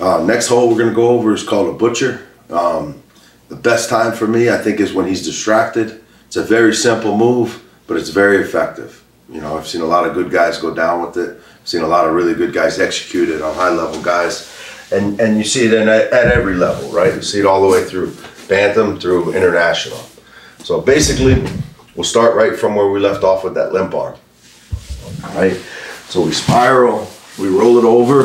Uh, next hole we're gonna go over is called a butcher. Um, the best time for me, I think, is when he's distracted. It's a very simple move, but it's very effective. You know, I've seen a lot of good guys go down with it. I've seen a lot of really good guys execute it on high level guys. And, and you see it in, at, at every level, right? You see it all the way through Bantam through International. So basically, we'll start right from where we left off with that limp arm. All right? So we spiral, we roll it over,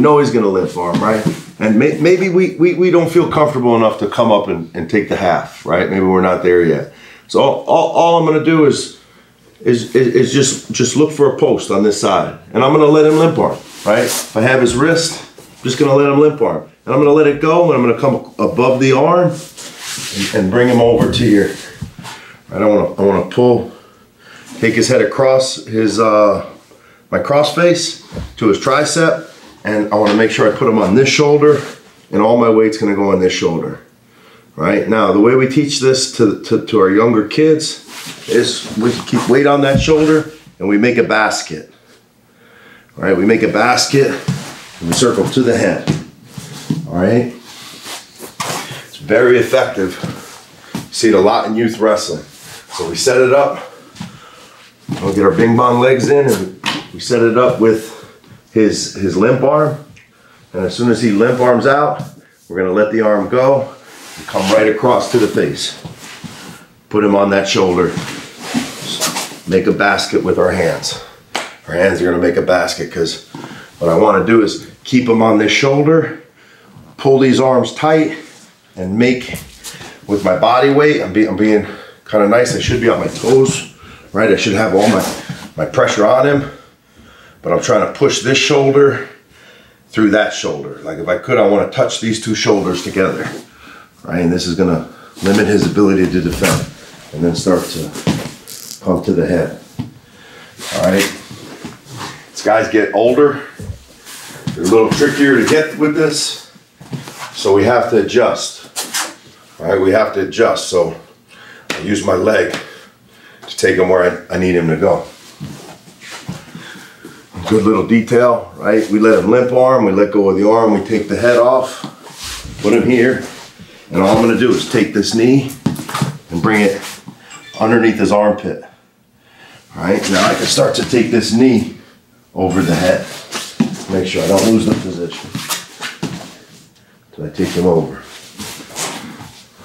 know he's gonna limp arm, right? And may, maybe we, we, we don't feel comfortable enough to come up and, and take the half, right? Maybe we're not there yet. So all, all, all I'm gonna do is, is, is, is just, just look for a post on this side. And I'm gonna let him limp arm, right? If I have his wrist, I'm just gonna let him limp arm. And I'm gonna let it go, and I'm gonna come above the arm and, bring him over to here. Right, I wanna, I wanna pull, take his head across his, uh, my cross face to his tricep, and I wanna make sure I put them on this shoulder, and all my weight's gonna go on this shoulder. Right, now the way we teach this to, to, to our younger kids is we keep weight on that shoulder, and we make a basket. All right, we make a basket, and we circle to the head. All right, it's very effective. You see it a lot in youth wrestling. So we set it up. We'll get our bing bong legs in and we set it up with his, his limp arm. And as soon as he limp arms out, we're gonna let the arm go and come right across to the face. Put him on that shoulder. Make a basket with our hands. Our hands are gonna make a basket because what I wanna do is keep him on this shoulder, pull these arms tight, and make, with my body weight, I'm, be, I'm being kind of nice. I should be on my toes, right? I should have all my, my pressure on him, but I'm trying to push this shoulder through that shoulder. Like if I could, I want to touch these two shoulders together, right? And this is gonna limit his ability to defend and then start to pump to the head. All right. These guys get older, they're a little trickier to get with this. So we have to adjust. All right, we have to adjust. So I use my leg to take him where I, I need him to go. Good little detail, right? We let him limp arm, we let go of the arm, we take the head off, put him here, and all I'm gonna do is take this knee and bring it underneath his armpit. All right, now I can start to take this knee over the head. Make sure I don't lose the position. So I take him over.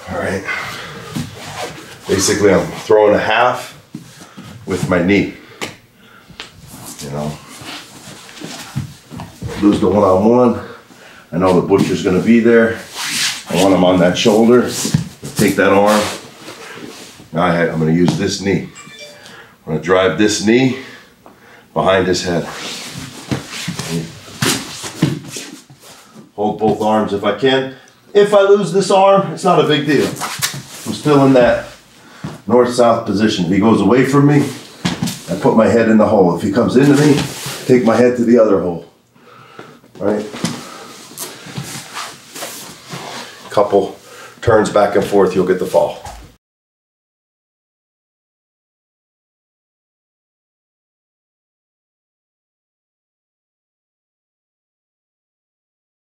All right. Basically, I'm throwing a half with my knee. You know, lose the one-on-one. I know the butcher's gonna be there. I want him on that shoulder. Take that arm. I, I'm gonna use this knee. I'm gonna drive this knee behind his head. Hold both arms if I can. If I lose this arm, it's not a big deal. I'm still in that north-south position. If he goes away from me, I put my head in the hole. If he comes into me, take my head to the other hole. Right? Couple turns back and forth, you'll get the fall.